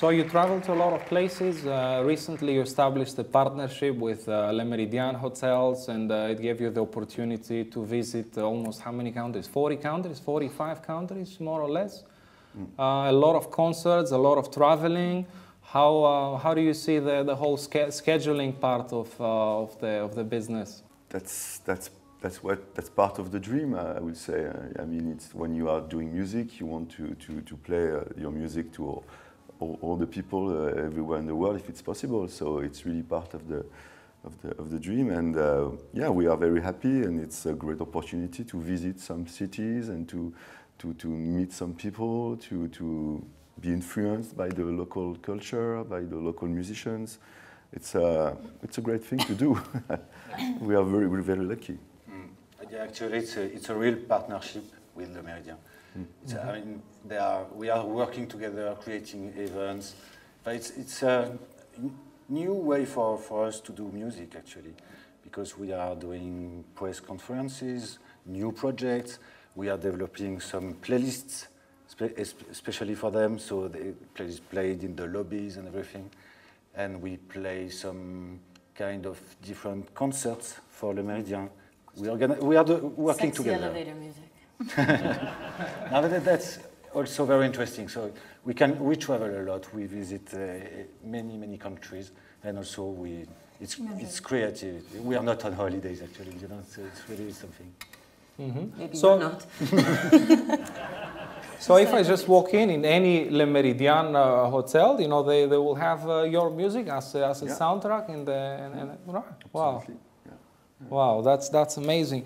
So you travel to a lot of places. Uh, recently, you established a partnership with uh, Le Méridien Hotels, and uh, it gave you the opportunity to visit almost how many countries? 40 countries, 45 countries, more or less. Mm. a lot of concerts, a lot of traveling. How, uh, how do you see the, the whole scheduling part of, uh, of, the, of the business? That's, that's, that's, what, that's part of the dream, I would say. I mean, it's when you are doing music, you want to, to, to play uh, your music to all, all, all the people uh, everywhere in the world if it's possible. So it's really part of the, of the, of the dream. And uh, yeah, we are very happy, and it's a great opportunity to visit some cities and to, to, to meet some people, to, to be influenced by the local culture, by the local musicians. It's a, it's a great thing to do. we are very, we're very lucky. Mm. Yeah, actually, it's a, it's a real partnership with Le Méridien. I mean, they are, we are working together, creating events. But it's, it's a new way for, for us to do music, actually, because we are doing press conferences, new projects. We are developing some playlists especially for them. So they played in the lobbies and everything. And we play some kind of different concerts for Le Méridien. We are, gonna, we are working Sexy together. elevator music. Now that, that's also very interesting. So we can we travel a lot. We visit uh, many many countries, and also we it's it's creative. We are not on holidays actually. You know, so it's really something. Mm -hmm. Maybe so, not. So if I just walk in in any Le Méridien uh, hotel, you know, they, they will have uh, your music as, as a yeah. soundtrack in the, and, and right. wow. Yeah. Yeah. Wow, that's, that's amazing.